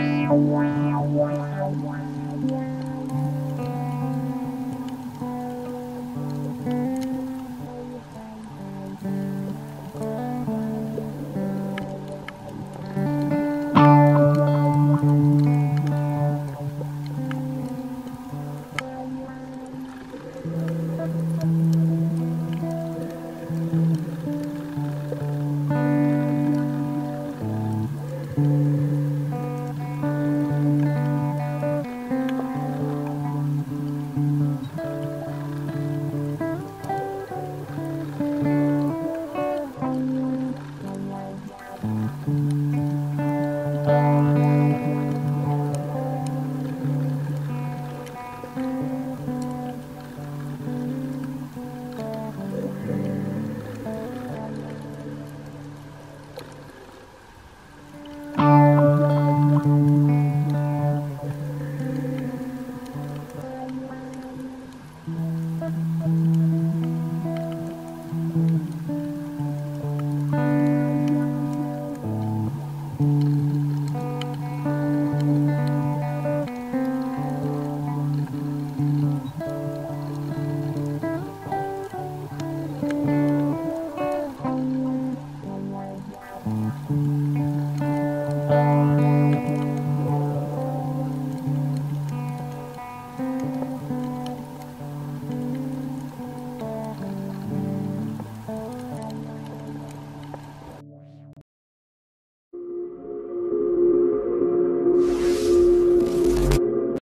Thank mm -hmm. you. うん